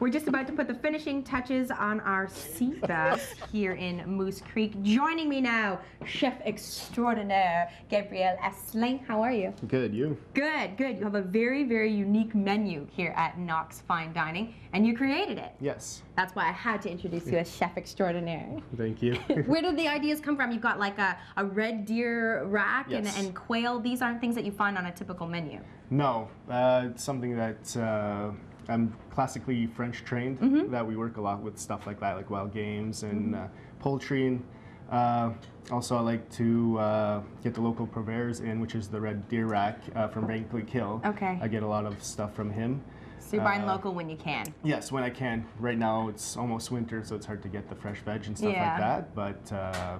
We're just about to put the finishing touches on our sea bass here in Moose Creek. Joining me now, chef extraordinaire Gabriel Esling. How are you? Good, you? Good, good. You have a very, very unique menu here at Knox Fine Dining, and you created it. Yes. That's why I had to introduce you as chef extraordinaire. Thank you. Where did the ideas come from? You've got like a, a red deer rack Yes. and, and quail. These aren't things that you find on a typical menu. no, uh, it's something that uh, I'm classically French trained, Mm-hmm. that we work a lot with stuff like that, like wild games and uh, poultry. And, uh, also, I like to uh, get the local purveyors in, which is the red deer rack uh, from Rankley Kill. Okay. I get a lot of stuff from him. So you're buying Uh, local when you can. Yes, when I can. Right now it's almost winter, so it's hard to get the fresh veg and stuff Yeah. like that. But uh,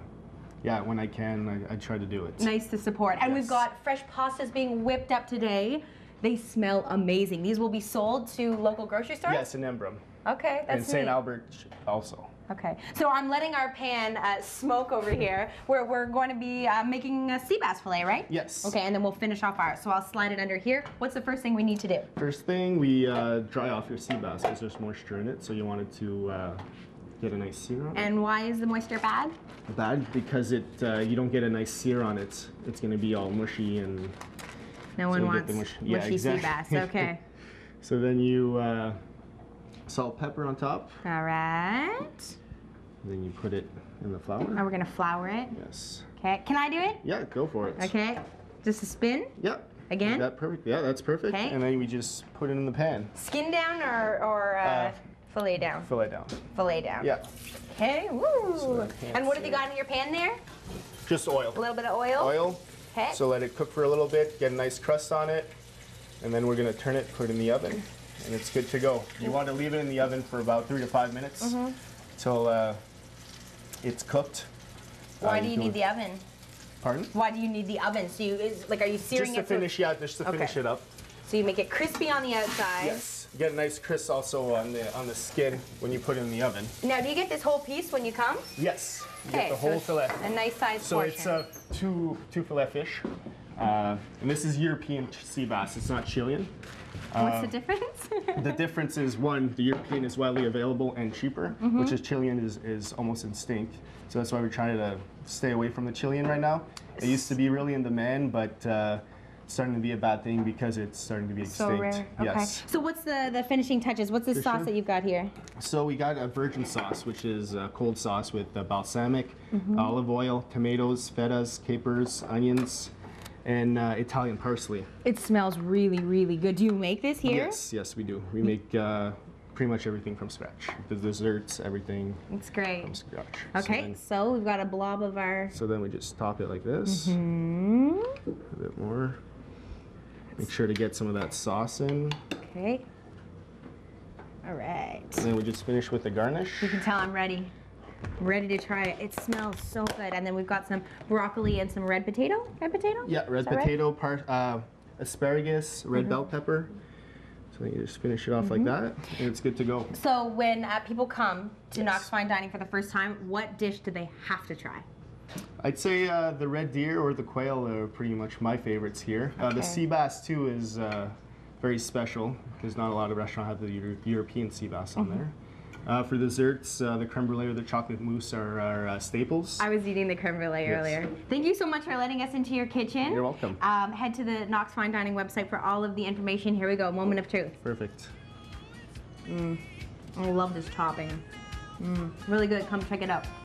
yeah, when I can, I, I try to do it. Nice to support. And we've got fresh pastas being whipped up today. They smell amazing. These will be sold to local grocery stores? Yes, in Embrun. Okay, that's and St. Albert also. Okay, so I'm letting our pan uh, smoke over here. We're, we're going to be uh, making a sea bass fillet, right? Yes. Okay, and then we'll finish off ours. So I'll slide it under here. What's the first thing we need to do? First thing, we uh, dry off your sea bass because there's moisture in it, so you want it to uh, get a nice sear on it. And why is the moisture bad? Bad because it uh, you don't get a nice sear on it. It's gonna be all mushy and No one wants the mush- yeah, mushy sea bass. Okay. so then you uh, salt, pepper on top. All right. Then you put it in the flour. Now we're gonna flour it. Yes. Okay, can I do it? Yeah, go for it. Okay, just a spin. Yeah. Again? That perfect. Yeah, that's perfect. Okay. And then we just put it in the pan. Skin down or, or uh, Uh, fillet down? Fillet down. Fillet down. Yeah. Okay, woo. pan and what have you got in your pan there? Just oil. A little bit of oil. Oil. Okay. So let it cook for a little bit, get a nice crust on it, and then we're gonna turn it, put it in the oven, and it's good to go. You want to leave it in the oven for about three to five minutes Mm-hmm. till uh, it's cooked. Why Uh, do you can- need the oven? Pardon? Why do you need the oven? So you is like are you searing Just to it finish, yeah, just to Okay. finish it up. so you make it crispy on the outside. Yes. Get a nice crisp also on the on the skin when you put it in the oven. Now do you get this whole piece when you come? Yes. You Okay, get the whole it's fillet. A nice size So portion. it's a two two fillet fish, uh, and this is European sea bass. It's not Chilean. What's uh, the difference? The difference is one, the European is widely available and cheaper, Mm-hmm. which is Chilean is, is almost extinct. So that's why we're trying to stay away from the Chilean right now. It used to be really in demand, but uh, starting to be a bad thing because it's starting to be extinct. so rare. Okay. Yes. So what's the the finishing touches? What's the For sauce sure. that you've got here? So we got a virgin sauce, which is a cold sauce with uh, balsamic, Mm-hmm. olive oil, tomatoes, fetas, capers, onions, and uh, Italian parsley. It smells really, really good. Do you make this here? Yes, yes, we do. We make uh, pretty much everything from scratch. The desserts, everything It's great. from scratch. So Okay, then- so we've got a blob of our. So then we just top it like this, Mm, a bit more. Make sure to get some of that sauce in. okay. All right. And then we just finish with the garnish. You can tell I'm ready. I'm ready to try it. It smells so good. And then we've got some broccoli and some red potato. Red potato? Yeah, red that right? potato, uh, asparagus, red Mm-hmm. bell pepper. So then you just finish it off like that, and it's good to go. So when uh, people come to Yes. Knox Fine Dining for the first time, what dish do they have to try? I'd say uh, the red deer or the quail are pretty much my favorites here. Uh, the sea bass too is uh, very special because not a lot of restaurants have the Euro- European sea bass on there. Uh, for desserts, uh, the creme brulee or the chocolate mousse are, are uh, staples. I was eating the creme brulee Yes. earlier. Thank you so much for letting us into your kitchen. You're welcome. Um, head to the Knox Fine Dining website for all of the information. Here we go. Moment of truth. Perfect. Mm. I love this topping. Mm, really good. Come check it out.